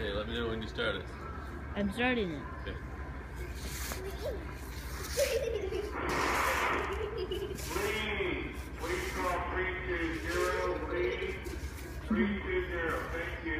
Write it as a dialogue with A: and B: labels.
A: Okay, let me know when you start it.
B: I'm starting it.
A: Okay.
C: Please, please call three two zero, please. Three two zero, thank you.